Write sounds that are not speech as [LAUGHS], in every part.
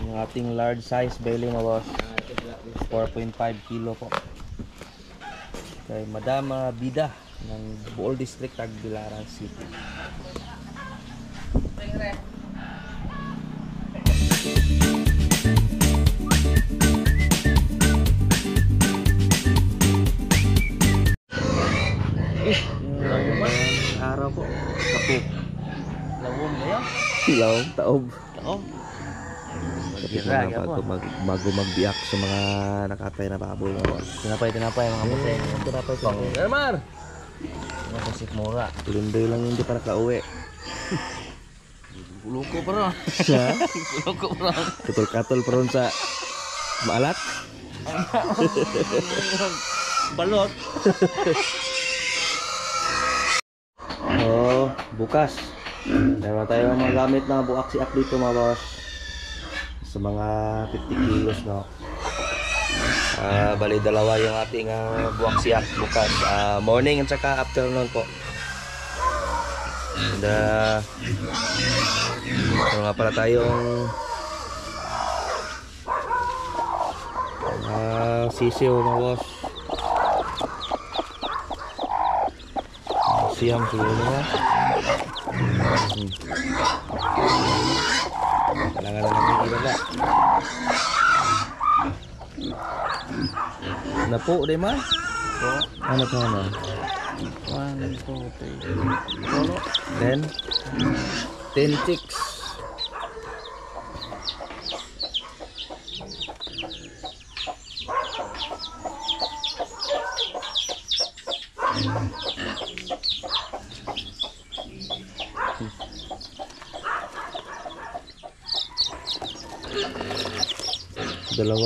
Yung ating large size belly mga boss. 4.5 kilo po. Kay Madama Bida ng Bool District, Tagbilaran City. Araw po. Kapuk. Lawon ba yan? Silaw, taob. Oo. Kapit na nga bago, mag, bago magbiyak sa mga nakatay na baboy mga boss. Tinapay, tinapay mga boss eh. Tinapay, Pang. Germar! Mga kasik mura. Lindoy lang hindi pa nakauwi. Loko pa rin. Siya? [LAUGHS] Loko pa rin. Katol-katol pa ron sa maalat. [LAUGHS] Balot. [LAUGHS] Oo, bukas. Meron tayo mga gamit na buak si dito mga boss. Sa mga 50 kilos no. Ah, bali dalawa yung ating ah, buwak siyak bukas. Ah, morning at saka afternoon po. And uh, nga pala tayong ah, sisiw mga boss. Siyam siguro na. Hmm. Kailangan na lang yung iba na. Na po, di ma? Ano pa ano? One, two, three. Ten? Ten chicks.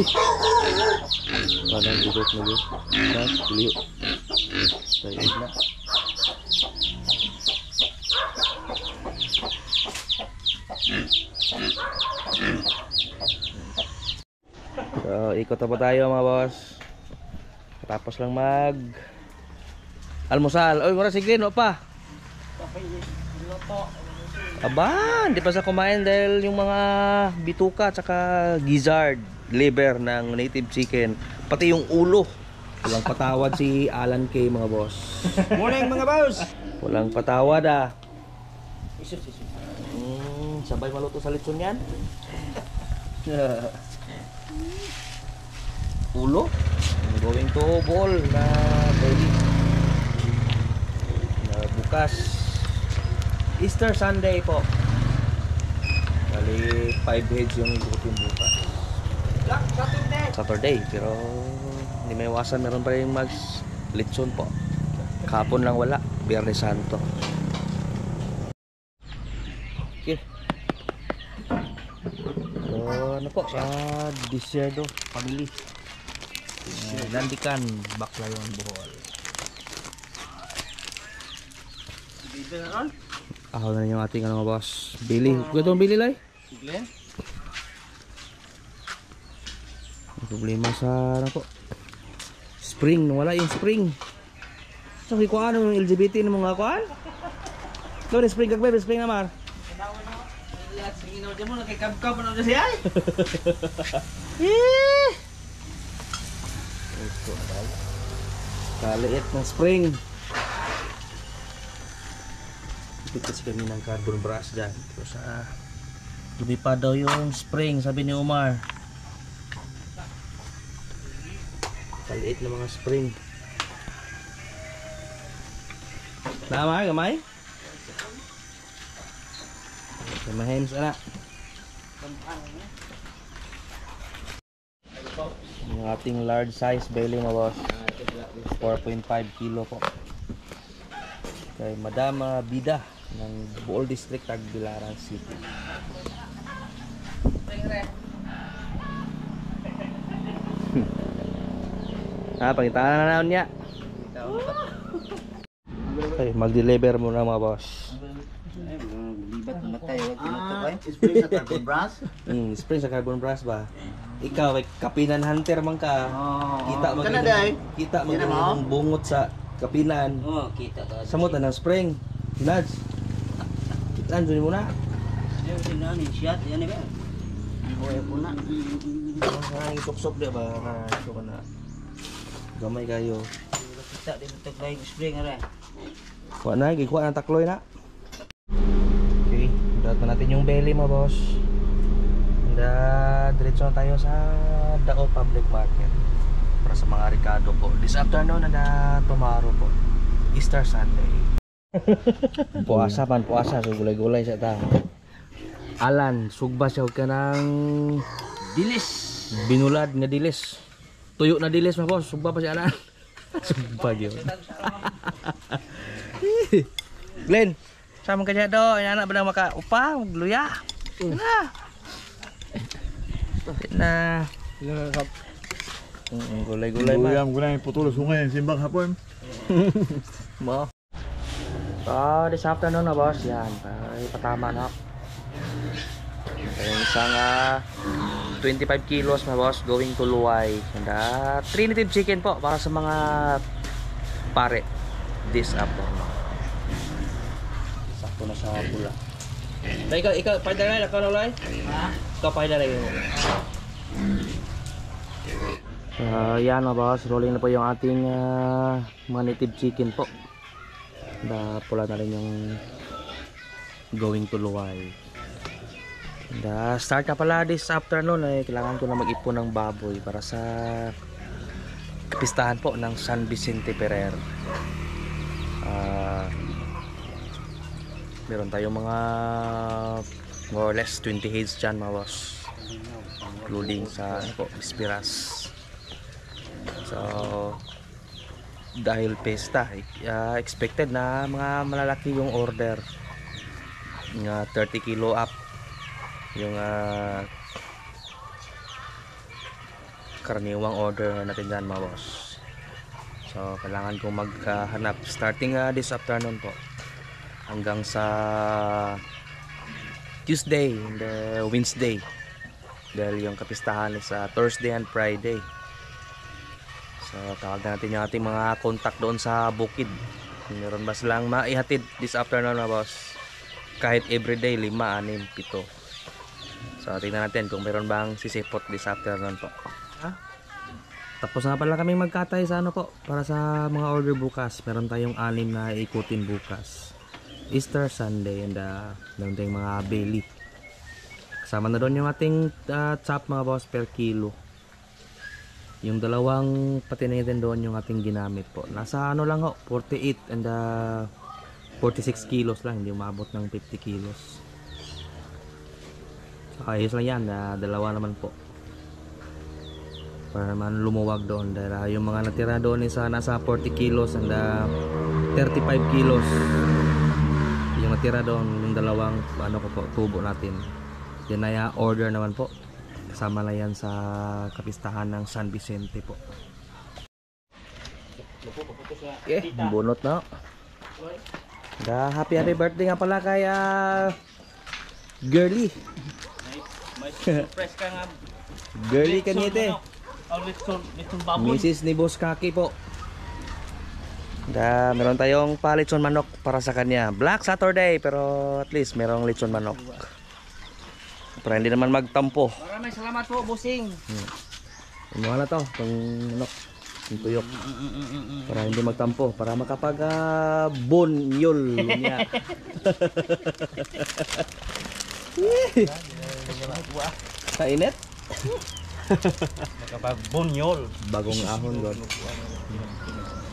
Paano ang bigot na yun? Na, liyo. Tayo. So, ikot na tayo mga boss. Tapos lang mag almusal. Oy, mura sige, no pa. Aba, hindi pa sa kumain dahil yung mga bituka at saka gizzard, liver ng native chicken, pati yung ulo. Walang patawad si Alan K mga boss. Morning mga boss! Walang patawad ah. Mm, sabay maluto sa lechon yan. [LAUGHS] Ulo. I'm going to ball na belly. Na bukas. Easter Sunday po. Bali, 5 heads yung ikutin bukas. Saturday! Pero hindi may iwasan. Meron pa rin mag lechon po. Kapon lang wala. Biyernes Santo. Okay. So, ano po, sa Desierto Family. Uh, Landikan, Baclayon, Bohol. Dito na ron? Ako na rin yung ating ano, boss. Billy. Huwag itong Billy, Lai. Sige. May problema sa ano. Spring, wala yung spring. So, kuhaan yung LGBT ng mga kuhaan? Ito, spring kagbe, spring naman. Kaliit ng spring. Ipit kasi kami ng carbon brush dyan. Pero sa lumipad daw yung spring, sabi ni Omar. Kaliit na mga spring. Tama, gamay? Gamahems, anak. Yung ating large size belly mga boss. 4.5 kilo po. Kay Madama Bida ng Bool District, Tagbilaran City. Ah, pangitaan na naon niya. Okay, mag-deliver muna mga boss. Libat na tayo. Ah, spray sa carbon brass? [LAUGHS] Hmm, spring sa carbon brass ba? Ikaw, ay kapinan hunter man ka. Kita day? Kita mo Yan na, yung bungot sa kapinan. Oh, kita ka. Sa mo tanang spring. Lads. Kitaan dun mo na. Ayaw sinani shot yan ba? Buhay po na. Ang sok-sok di ba? So ka na. Gamay kayo. Kita din tag lain spring ara. Kuha na, gikuha ng takloy na. Okay, dot na natin yung belly mo, boss. Uh, diretso na tayo sa Dao Public Market. Para sa mga Ricardo po. This afternoon and uh, tomorrow po. Easter Sunday. [LAUGHS] puasa man, puasa. So gulay-gulay sa ta. Alan, sugba siya huwag ka ng Dilis. binulad nga dilis. Tuyo na dilis ma boss. [LAUGHS] Sugba pa si Alan. sugba yun. Glenn, sama ka dyan do. Yan anak ba na maka-upa? Magluya. Na. Na. Mm, Gulay-gulay ma. Gulay, gulay, putulos ko ngayon, simbang hapon. [LAUGHS] Mo. So, this afternoon na boss. Yan. Ay, patama na. Ito yung isang ah, 25 kilos na boss going to Luway. And uh, Trinity chicken po para sa mga pare this afternoon. Sakto na sa pula. Na ikaw, ikaw, paida na, ikaw na Luway? Ha? Ikaw paida na. Uh, yan mga boss, rolling na po yung ating ah, mga native chicken po. Da pula na rin yung going to Luway. Da start na pala this afternoon eh kailangan ko na mag-ipon ng baboy para sa kapistahan po ng San Vicente Ferrer. Ah meron tayong mga more or less 20 heads dyan mga boss including sa ano po, Espiras. So, dahil pesta, uh, expected na mga malalaki yung order. Nga 30 kilo up yung uh, karaniwang order natin dyan mga boss. So, kailangan kong maghanap starting uh, this afternoon po. Hanggang sa Tuesday and uh, Wednesday. Dahil yung kapistahan is uh, Thursday and Friday. So tawagan natin yung ating mga contact doon sa bukid. Meron ba silang maihatid this afternoon na boss? Kahit everyday 5, 6, 7 so tingnan natin kung meron bang sisipot this afternoon po ha? tapos na pala kaming magkatay sa ano po para sa mga order bukas meron tayong anim na ikutin bukas Easter Sunday and uh, meron tayong mga belly Kasama na doon yung ating uh, chop mga boss per kilo. Yung dalawang pati na din doon yung ating ginamit po. Nasa ano lang ho, 48 and uh, 46 kilos lang. Hindi umabot ng 50 kilos. Ayos lang yan. Uh, dalawa naman po. Para naman lumuwag doon. Dahil uh, yung mga natira doon is uh, nasa 40 kilos and uh, 35 kilos. Yung natira doon, yung dalawang ano ko po, tubo natin. Yan ay uh, order naman po. Kasama na yan sa kapistahan ng San Vicente po. Okay, bunot na. Da, happy happy birthday nga pala kay ah, Girly. May surprise ka nga. Girly kanite. Oh, litson, litson baboy. Mrs. ni Boss Kaki po. Da, meron tayong pa lechon manok para sa kanya. Black Saturday pero at least merong lechon manok. Para hindi naman magtampo. Maraming salamat po, bossing. Imuha na to, itong manok, yung tuyok. Para hindi magtampo, para makapag uh, bonyol niya. [LAUGHS] [LAUGHS] Kainit? Nakapag bonyol. Bagong ahon god.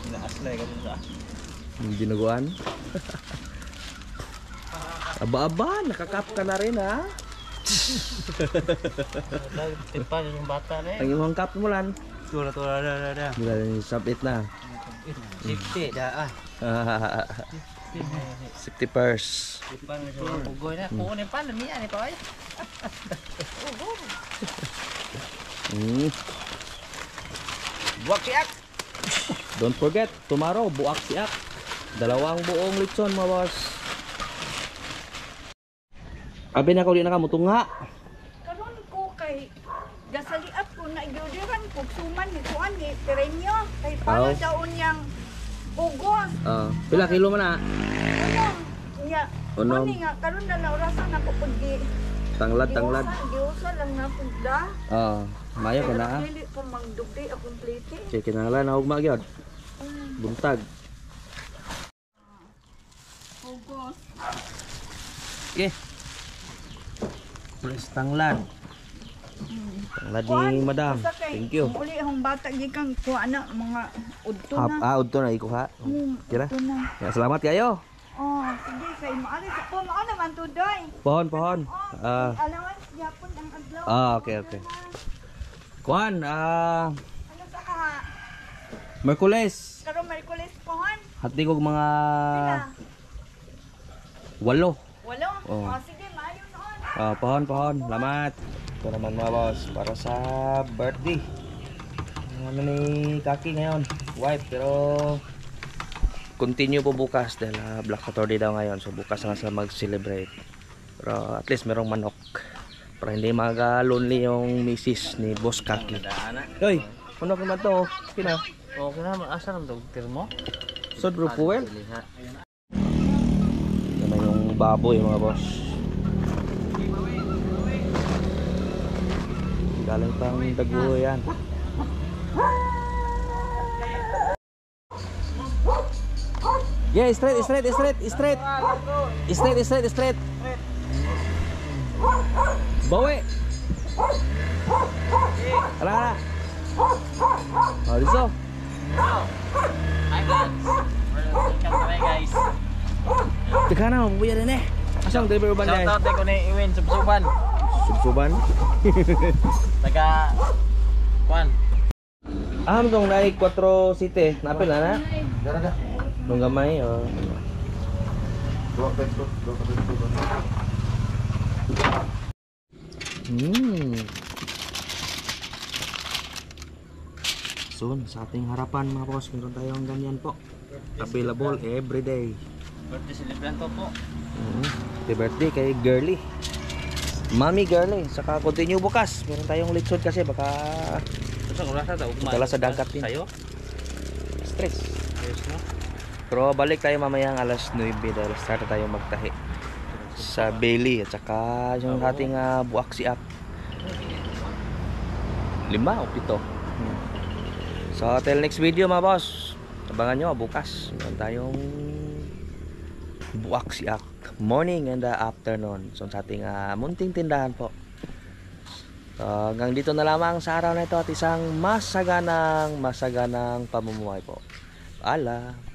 Inaaslay ka dun sa. Yung dinuguan. Aba-aba, nakakap ka na rin ha. Timpa yung bata na eh. Ang imong kap mo lan. Tura, tura, da, da, da. Mula yung sabit na. Safety, da, ah. [LAUGHS] Safety na na. Ay. Mm. Buwak siyak. Don't forget, tomorrow, buak siak. Dalawang buong lechon mga boss. Abi na ko di nakamutunga. karon ko kay gasaliat ko na igyudiran ko suman ni kuan ni Perenyo kay para Aw. daon yang ugos Ah, pila kilo man na? unom nya nga karon na na orasan ako pud gi Tanglad, tanglad. giusa lang na pud da Ah, mayo ka na. dili pa magdugay akong plate Sige, kinahanglan na hugma gyud. Buntag. ugos Okay. Press tanglad. Tanglad ni madam. Thank you. Uli akong bata gikan kuha na mga udto na. ah, udto na ikuha. Hmm, Kira? Ya, salamat kayo. Oh, sige kay maali sa ko mao naman tudoy. Pohon, pohon. Oh, Ah, alawan yapon ang adlaw. ah, okay, okay. Kuan, ah, Ano sa kaha? Merkules. Karon Merkulis pohon. Hati ko mga walo. Walo. Oh. Oh. sige, maayo noon. Ah, pohon, pohon. Salamat. Ito naman mga boss, para sa birthday. Ano ni Kaki ngayon? Wife, pero continue po bukas dahil ah, Black Saturday daw ngayon. So bukas na sila mag-celebrate. Pero at least merong manok. Para hindi maga-lonely yung misis ni Boss Kaki. Hoy, manok naman to. oh. Kina. Okay na, asa naman itong termo? Sod bro, fuel. Naman yung baboy mga boss. Galing pang dago yan. Yeah, straight, straight, straight, straight. Straight, straight, straight. Bawi. Ala, ala. Oh, dito. Hi guys! To guys! Teka na, mabuya din eh. Asang driver ba Shout niya? out ko ni Iwin Subsuban. Subsuban. Taga... Kwan. Ah, mong naik 4 city. Napil na na? Dara da. Nung gamay, oh. Hmm. Soon, sa ating harapan mga boss, meron tayong ganyan po. Available every day. Birthday celebrant po. Mm Happy birthday kay Girly. Mami Girly. Saka continue bukas. Meron tayong lechon kasi baka Gusto ko rasa daw Dala sa dagat din. Kayo? stress. No? Pero balik tayo mamayang alas 9 dahil start na tayong magtahi sa Bailey at saka yung ating uh, buwak si up. Lima o pito. Hmm. So till next video mga boss. Abangan nyo bukas. Meron tayong buwak si up. Morning and uh, afternoon. So sa ating uh, munting tindahan po. So, hanggang dito na lamang sa araw na ito at isang masaganang masaganang pamumuhay po. Paalam.